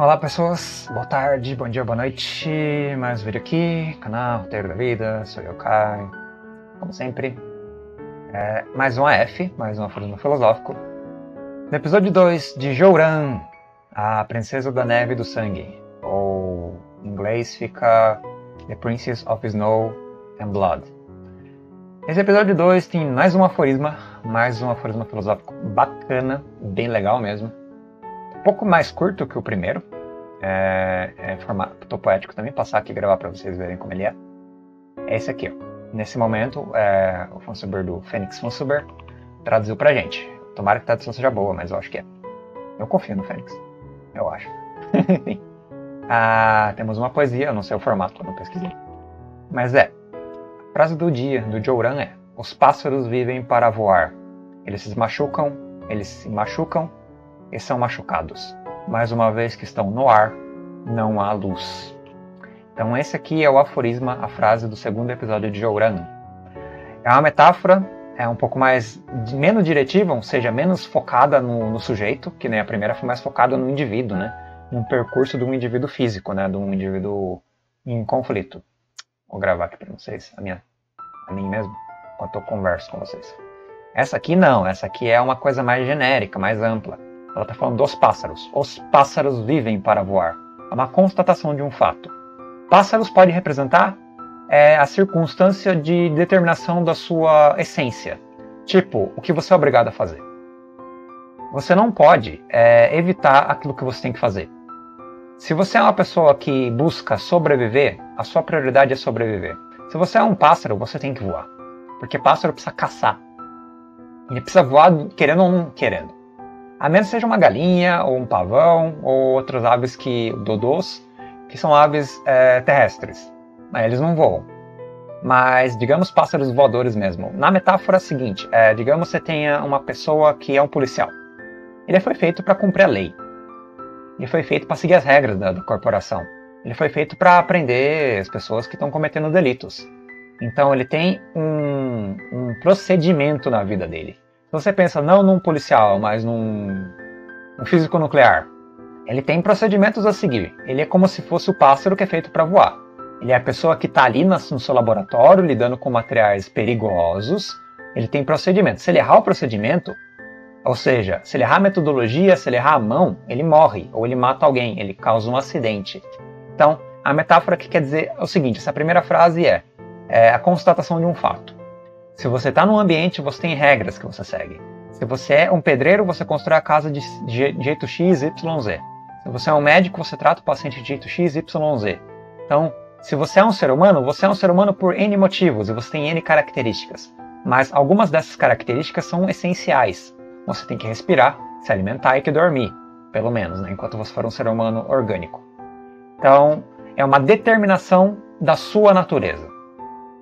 Olá pessoas, boa tarde, bom dia, boa noite. Mais um vídeo aqui, canal Roteiro da Vida, sou eu, Kai. Como sempre, é, mais um AF, mais um aforismo filosófico. No episódio 2 de Jouran, a Princesa da Neve e do Sangue, ou em inglês fica The Princess of Snow and Blood. Esse episódio 2 tem mais um aforisma, mais um aforisma filosófico bacana, bem legal mesmo pouco mais curto que o primeiro. É, é formato poético também, passar aqui e gravar para vocês verem como ele é. É esse aqui, ó. Nesse momento, é, o Fonsuber do Fênix Fonsuber traduziu pra gente. Tomara que a tradução seja boa, mas eu acho que é. Eu confio no Fênix. Eu acho. Ah, temos uma poesia, eu não sei o formato, eu não pesquisei. Mas é. A frase do dia, do Jouran é: Os pássaros vivem para voar. Eles se machucam, eles se machucam e são machucados. Mais uma vez que estão no ar, não há luz. Então esse aqui é o aforisma, a frase do segundo episódio de Jouran. É uma metáfora, é um pouco mais menos diretiva, ou seja, menos focada no, no sujeito, que nem a primeira foi mais focada no indivíduo, né? No percurso de um indivíduo físico, né? De um indivíduo em conflito. Vou gravar aqui para vocês, a minha, a mim mesmo, enquanto eu converso com vocês. Essa aqui não, essa aqui é uma coisa mais genérica, mais ampla. Ela está falando dos pássaros. Os pássaros vivem para voar. É uma constatação de um fato. Pássaros pode representar é, a circunstância de determinação da sua essência. Tipo, o que você é obrigado a fazer. Você não pode é, evitar aquilo que você tem que fazer. Se você é uma pessoa que busca sobreviver, a sua prioridade é sobreviver. Se você é um pássaro, você tem que voar. Porque pássaro precisa caçar. Ele precisa voar querendo ou não querendo. A menos seja uma galinha, ou um pavão, ou outras aves que. dodôs, que são aves é, terrestres. Eles não voam. Mas, digamos, pássaros voadores mesmo. Na metáfora seguinte, é, digamos você tenha uma pessoa que é um policial. Ele foi feito para cumprir a lei. Ele foi feito para seguir as regras da, da corporação. Ele foi feito para prender as pessoas que estão cometendo delitos. Então ele tem um, um procedimento na vida dele. Se você pensa não num policial, mas num, num físico nuclear, ele tem procedimentos a seguir. Ele é como se fosse o pássaro que é feito para voar. Ele é a pessoa que está ali no seu laboratório lidando com materiais perigosos. Ele tem procedimentos. Se ele errar o procedimento, ou seja, se ele errar a metodologia, se ele errar a mão, ele morre ou ele mata alguém, ele causa um acidente. Então, a metáfora que quer dizer é o seguinte: essa primeira frase é, é a constatação de um fato. Se você está num ambiente, você tem regras que você segue. Se você é um pedreiro, você constrói a casa de, jeito X, Y, Z. Se você é um médico, você trata o paciente de jeito X, Y, Z. Então, se você é um ser humano, você é um ser humano por N motivos e você tem N características. Mas algumas dessas características são essenciais. Você tem que respirar, se alimentar e que dormir, pelo menos, né, enquanto você for um ser humano orgânico. Então, é uma determinação da sua natureza.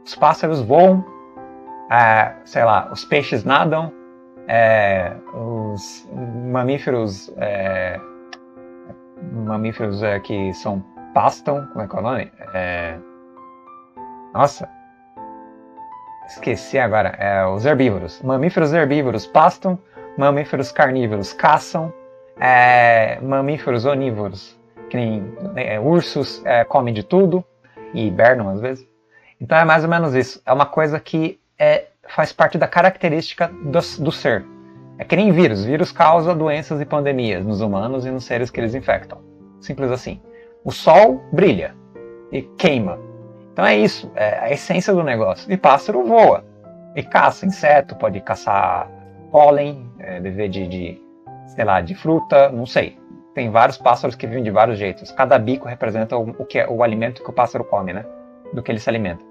Os pássaros voam é, sei lá, os peixes nadam, é, os mamíferos, é, mamíferos é, que são pastam, como é que é o nome? É, nossa, esqueci agora. É, os herbívoros, mamíferos herbívoros pastam, mamíferos carnívoros caçam, mamíferos onívoros, que nem ursos comem de tudo e hibernam às vezes. Então é mais ou menos isso. É uma coisa que faz parte da característica do, do ser. É que nem vírus. Vírus causa doenças e pandemias nos humanos e nos seres que eles infectam. Simples assim. O sol brilha e queima. Então é isso, é a essência do negócio. E pássaro voa e caça inseto, pode caçar pólen, é, viver de, de, sei lá, de fruta, não sei. Tem vários pássaros que vivem de vários jeitos. Cada bico representa o, o que é o alimento que o pássaro come, né? Do que ele se alimenta.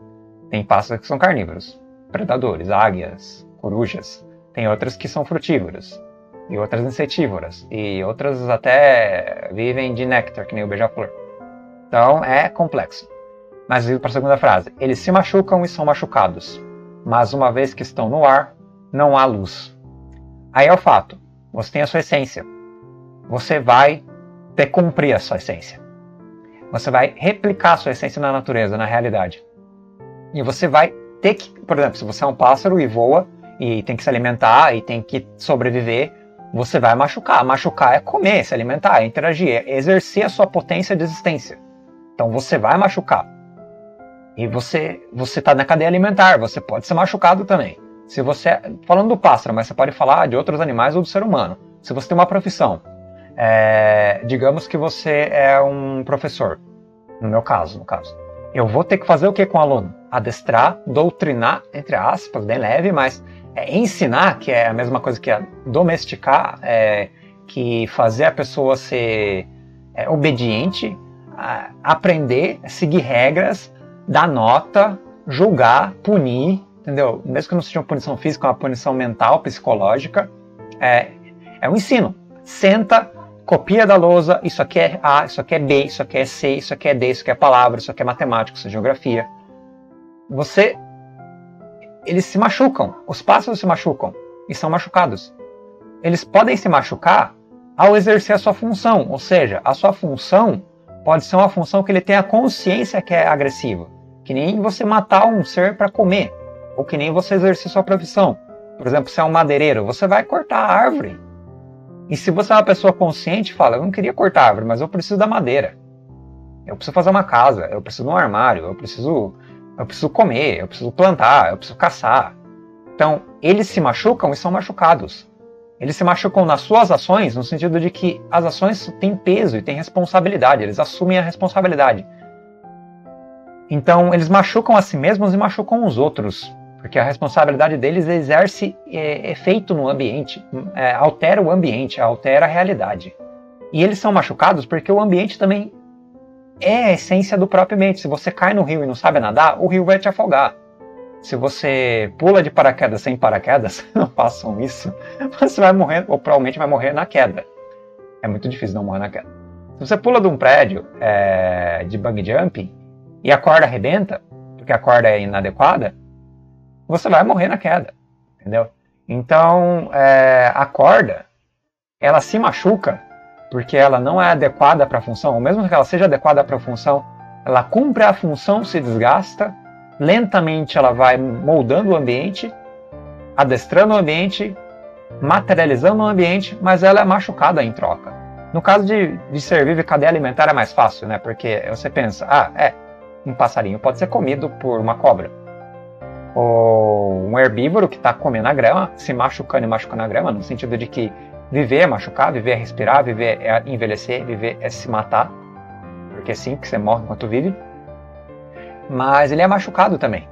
Tem pássaros que são carnívoros predadores, águias, corujas. Tem outras que são frutívoras, e outras insetívoras, e outras até vivem de néctar, que nem o beija-flor. Então é complexo. Mas para a segunda frase, eles se machucam e são machucados, mas uma vez que estão no ar, não há luz. Aí é o fato, você tem a sua essência. Você vai ter cumprir a sua essência. Você vai replicar a sua essência na natureza, na realidade. E você vai ter que, por exemplo, se você é um pássaro e voa e tem que se alimentar e tem que sobreviver, você vai machucar. Machucar é comer, se alimentar, é interagir, é exercer a sua potência de existência. Então você vai machucar. E você você está na cadeia alimentar, você pode ser machucado também. Se você falando do pássaro, mas você pode falar de outros animais ou do ser humano. Se você tem uma profissão, é, digamos que você é um professor, no meu caso, no caso, eu vou ter que fazer o que com o aluno? Adestrar, doutrinar, entre aspas, bem leve, mas é, ensinar, que é a mesma coisa que domesticar, é, que fazer a pessoa ser é, obediente, aprender, seguir regras, dar nota, julgar, punir, entendeu? Mesmo que não seja uma punição física, é uma punição mental, psicológica, é, é um ensino. Senta, copia da lousa, isso aqui é A, isso aqui é B, isso aqui é C, isso aqui é D, isso aqui é palavra, isso aqui é matemática, isso é geografia. Você eles se machucam, os pássaros se machucam e são machucados. Eles podem se machucar ao exercer a sua função, ou seja, a sua função pode ser uma função que ele tenha consciência que é agressiva, que nem você matar um ser para comer, ou que nem você exercer sua profissão. Por exemplo, se é um madeireiro, você vai cortar a árvore. E se você é uma pessoa consciente, fala: Eu não queria cortar a árvore, mas eu preciso da madeira. Eu preciso fazer uma casa, eu preciso de um armário, eu preciso eu preciso comer, eu preciso plantar, eu preciso caçar. Então, eles se machucam e são machucados. Eles se machucam nas suas ações, no sentido de que as ações têm peso e têm responsabilidade, eles assumem a responsabilidade. Então, eles machucam a si mesmos e machucam os outros, porque a responsabilidade deles exerce é, efeito no ambiente, é, altera o ambiente, altera a realidade. E eles são machucados porque o ambiente também é a essência do próprio ambiente. Se você cai no rio e não sabe nadar, o rio vai te afogar. Se você pula de paraquedas sem paraquedas, não façam isso, você vai morrer, ou provavelmente vai morrer na queda. É muito difícil não morrer na queda. Se você pula de um prédio é, de bungee jumping e a corda arrebenta, porque a corda é inadequada, você vai morrer na queda, entendeu? Então, é, a corda, ela se machuca porque ela não é adequada para a função, ou mesmo que ela seja adequada para a função, ela cumpre a função, se desgasta, lentamente ela vai moldando o ambiente, adestrando o ambiente, materializando o ambiente, mas ela é machucada em troca. No caso de, de ser vivo e cadeia alimentar é mais fácil, né? Porque você pensa, ah, é, um passarinho pode ser comido por uma cobra. Ou um herbívoro que está comendo a grama, se machucando e machucando a grama, no sentido de que Viver é machucar, viver é respirar, viver é envelhecer, viver é se matar. Porque é assim que você morre enquanto vive. Mas ele é machucado também.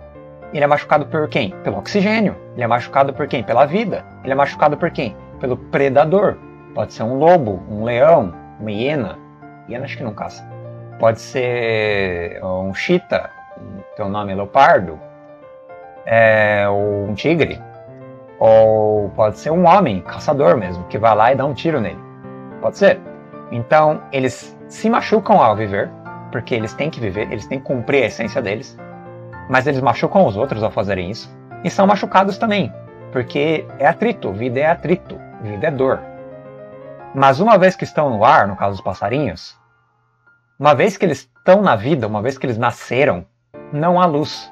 Ele é machucado por quem? Pelo oxigênio. Ele é machucado por quem? Pela vida. Ele é machucado por quem? Pelo predador. Pode ser um lobo, um leão, uma hiena. Hiena acho que não caça. Pode ser um chita, teu nome é leopardo. É, ou um tigre. Ou pode ser um homem, caçador mesmo, que vai lá e dá um tiro nele. Pode ser. Então, eles se machucam ao viver, porque eles têm que viver, eles têm que cumprir a essência deles, mas eles machucam os outros ao fazerem isso, e são machucados também, porque é atrito, vida é atrito, vida é dor. Mas uma vez que estão no ar, no caso dos passarinhos, uma vez que eles estão na vida, uma vez que eles nasceram, não há luz.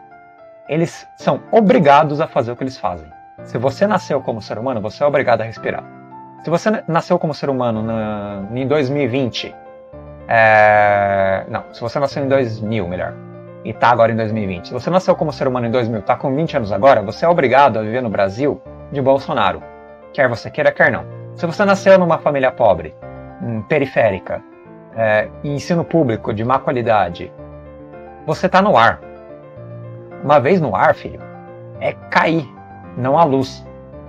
Eles são obrigados a fazer o que eles fazem. Se você nasceu como ser humano, você é obrigado a respirar. Se você nasceu como ser humano na, em 2020, é, não, se você nasceu em 2000, melhor, e está agora em 2020, se você nasceu como ser humano em 2000, está com 20 anos agora, você é obrigado a viver no Brasil de Bolsonaro, quer você queira, quer não. Se você nasceu numa família pobre, hum, periférica, é, ensino público de má qualidade, você está no ar. Uma vez no ar, filho, é cair não há luz.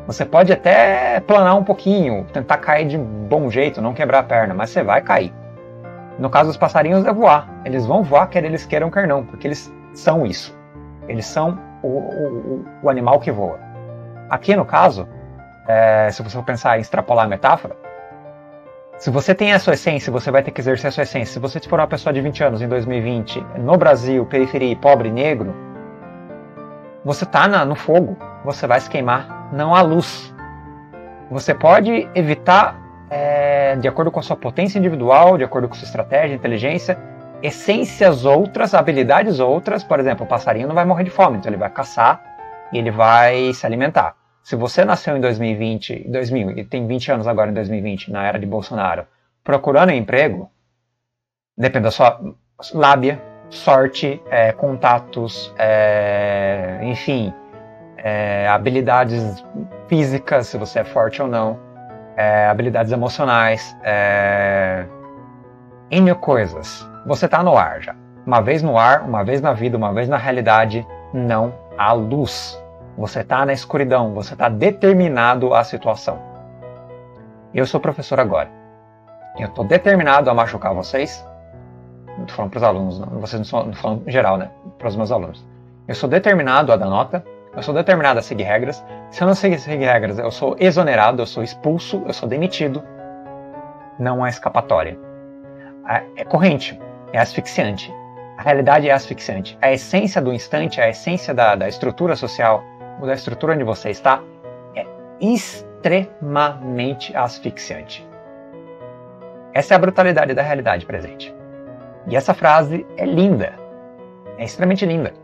Você pode até planar um pouquinho, tentar cair de bom jeito, não quebrar a perna, mas você vai cair. No caso dos passarinhos é voar. Eles vão voar, quer eles queiram, quer não, porque eles são isso. Eles são o, o, o animal que voa. Aqui no caso, é, se você for pensar em extrapolar a metáfora, se você tem a sua essência, você vai ter que exercer a sua essência. Se você for uma pessoa de 20 anos em 2020, no Brasil, periferia, pobre, negro, você está no fogo você vai se queimar. Não há luz. Você pode evitar, é, de acordo com a sua potência individual, de acordo com sua estratégia, inteligência, essências outras, habilidades outras. Por exemplo, o passarinho não vai morrer de fome, então ele vai caçar e ele vai se alimentar. Se você nasceu em 2020, 2000 e tem 20 anos agora em 2020, na era de Bolsonaro, procurando emprego, depende da sua lábia, sorte, é, contatos, é, enfim, é, habilidades físicas, se você é forte ou não, é, habilidades emocionais, é, N coisas. Você está no ar já. Uma vez no ar, uma vez na vida, uma vez na realidade, não há luz. Você está na escuridão, você está determinado à situação. Eu sou professor agora. Eu estou determinado a machucar vocês. Estou falando para os alunos, não. vocês não estão falando geral, né? Para os meus alunos. Eu sou determinado a dar nota, eu sou determinado a seguir regras. Se eu não seguir, regras, eu sou exonerado, eu sou expulso, eu sou demitido. Não há escapatória. É corrente, é asfixiante. A realidade é asfixiante. A essência do instante, a essência da, da estrutura social, da estrutura onde você está, é extremamente asfixiante. Essa é a brutalidade da realidade presente. E essa frase é linda. É extremamente linda.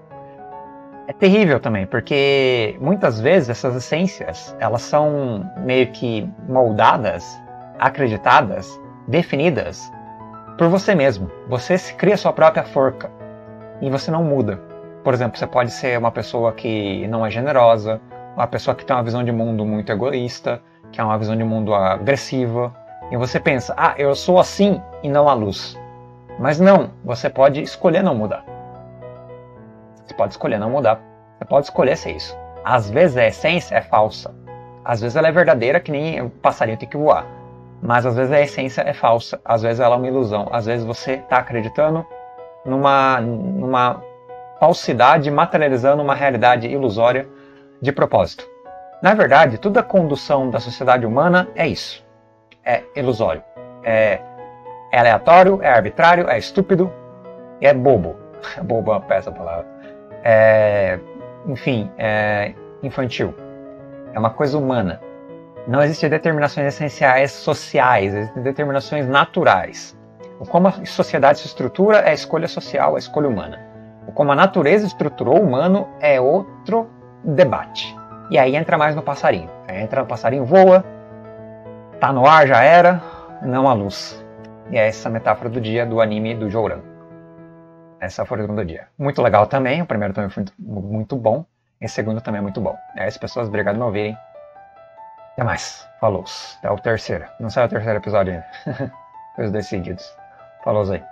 É terrível também, porque muitas vezes essas essências, elas são meio que moldadas, acreditadas, definidas por você mesmo. Você cria sua própria forca e você não muda. Por exemplo, você pode ser uma pessoa que não é generosa, uma pessoa que tem uma visão de mundo muito egoísta, que é uma visão de mundo agressiva, e você pensa, ah, eu sou assim e não há luz. Mas não, você pode escolher não mudar. Você pode escolher não mudar. Você pode escolher ser isso. Às vezes a essência é falsa. Às vezes ela é verdadeira, que nem o passarinho tem que voar. Mas às vezes a essência é falsa. Às vezes ela é uma ilusão. Às vezes você está acreditando numa, numa falsidade materializando uma realidade ilusória de propósito. Na verdade, toda a condução da sociedade humana é isso. É ilusório. É, é aleatório, é arbitrário, é estúpido é bobo. bobo é uma peça palavra. É, enfim, é infantil. É uma coisa humana. Não existem determinações essenciais sociais, existem determinações naturais. Como a sociedade se estrutura é a escolha social, a escolha humana. Como a natureza estruturou o humano é outro debate. E aí entra mais no passarinho. Aí entra no passarinho, voa, tá no ar, já era, não a luz. E é essa metáfora do dia do anime do Jouran. Essa foi o do dia. Muito legal também, o primeiro também foi muito, muito bom, e o segundo também é muito bom. É isso, pessoas, obrigado por me ouvirem. Até mais. Falou. Até o terceiro. Não saiu o terceiro episódio ainda. Foi os dois seguidos. Falou aí.